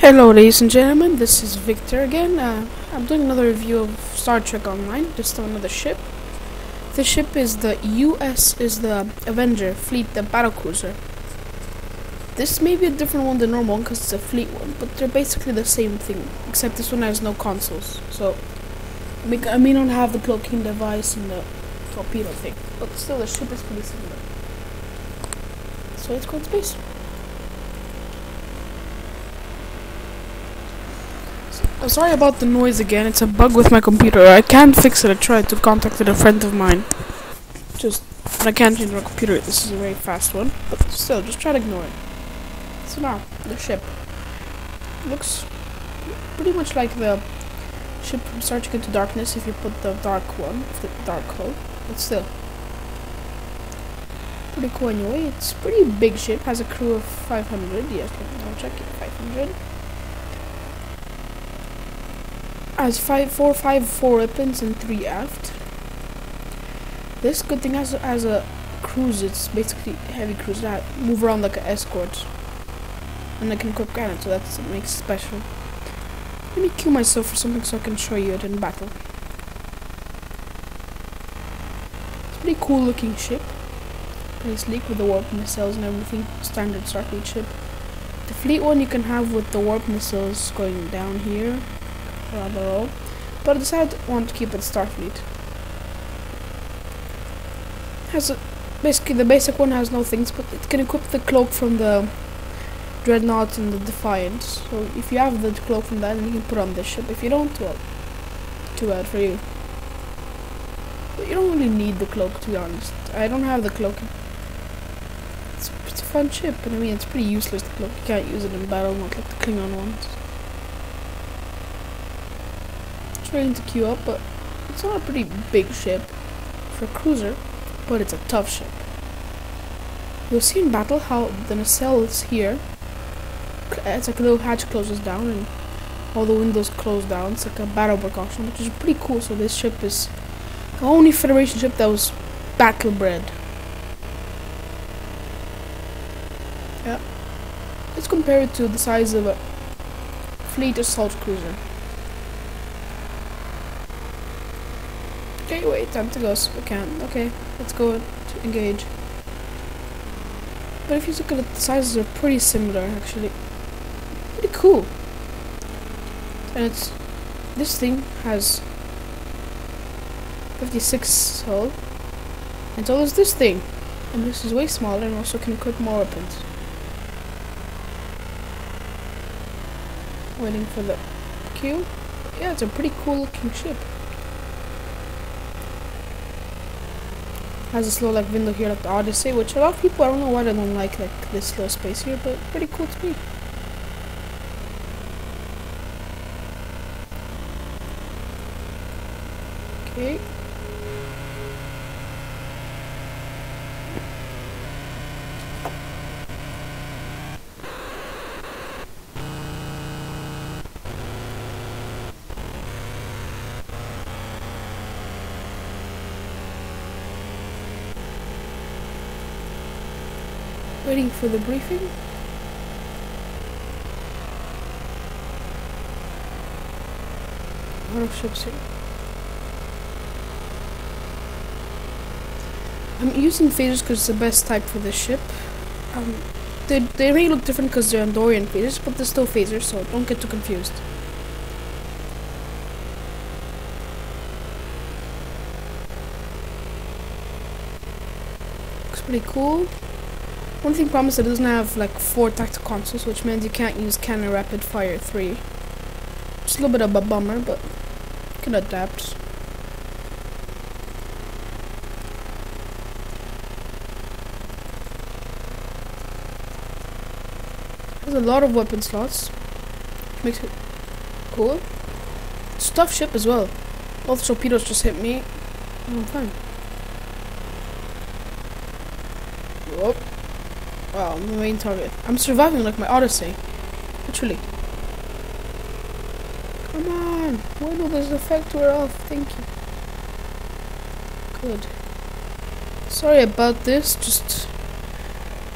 Hello ladies and gentlemen, this is Victor again. Uh, I'm doing another review of Star Trek Online, just on another ship. The ship is the US, is the Avenger fleet, the battlecruiser. This may be a different one than normal because it's a fleet one, but they're basically the same thing, except this one has no consoles. So, I may not have the cloaking device and the torpedo thing, but still the ship is pretty similar. So let's go to space. I'm sorry about the noise again. It's a bug with my computer. I can't fix it. I tried to contact a friend of mine. Just, I can't change my computer. This is a very fast one. But still, just try to ignore it. So now, the ship. Looks pretty much like the ship from Star Trek Into Darkness if you put the dark one, the dark hull. But still. Pretty cool anyway. It's pretty big ship. Has a crew of 500. Yes, I'll check it. 500 has five, four, five, four weapons and three aft. This good thing has as a cruise. It's basically heavy cruise that move around like an escort, and I can equip granite, so that's what makes it special. Let me kill myself for something so I can show you it in battle. It's a pretty cool looking ship. Pretty sleek with the warp missiles and everything. Standard Starfleet ship. The fleet one you can have with the warp missiles going down here rather old, but I decided I want to keep it Starfleet. Has a, basically the basic one has no things, but it can equip the cloak from the Dreadnought and the Defiant. So if you have the cloak from that, then you can put on this ship. If you don't, well, too bad for you. But you don't really need the cloak, to be honest. I don't have the cloak. It's, it's a fun ship, and I mean, it's pretty useless, the cloak. You can't use it in battle, not like the Klingon ones. Trying to queue up, but it's not a pretty big ship for a cruiser, but it's a tough ship. You'll see in battle how the nacelle is here. It's like a little hatch closes down and all the windows close down. It's like a battle precaution, which is pretty cool. So this ship is the only Federation ship that was battle bred. Yeah. Let's compare it to the size of a fleet assault cruiser. Okay, wait, time to go. Can. Okay, let's go to engage. But if you look at it, the sizes are pretty similar, actually. Pretty cool. And it's this thing has 56 hull, and so does this thing. And this is way smaller and also can equip more weapons. Waiting for the queue. Yeah, it's a pretty cool looking ship. Has a slow like window here like the Odyssey, which a lot of people I don't know why they don't like like this slow space here, but pretty cool to me. Okay. Waiting for the briefing. I'm using phasers because it's the best type for this ship. Um, they, they may look different because they're Andorian phasers, but they're still phasers, so don't get too confused. Looks pretty cool. One thing promised it doesn't have like four tactical consoles, which means you can't use Cannon Rapid Fire 3. It's a little bit of a bummer, but you can adapt. There's a lot of weapon slots, makes it cool. Tough ship as well. Both torpedoes just hit me. I'm fine. Whoop. I'm the main target. I'm surviving like my Odyssey. Literally. Come on! Why no, this effect wear off. Thank you. Good. Sorry about this, just...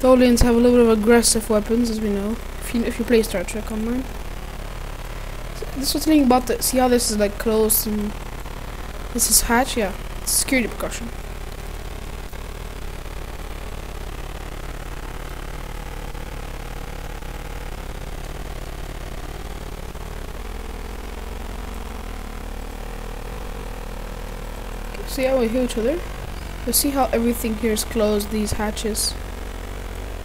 The aliens have a little bit of aggressive weapons, as we know. If you, if you play Star Trek online. this was something about the. See how this is like closed and this is hatch. Yeah, security precaution. See how we hear each other? You see how everything here is closed, these hatches.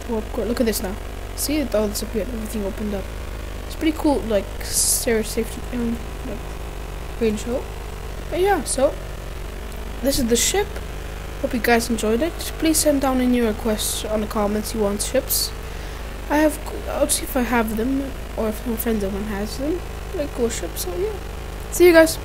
Look at this now. See it all disappeared, everything opened up. It's pretty cool, like, stair safety, um, like, range show. But yeah, so, this is the ship. Hope you guys enjoyed it. Please send down any requests on the comments you want ships. I have, I'll see if I have them, or if my friend of mine has them. Like cool ships, so yeah. See you guys.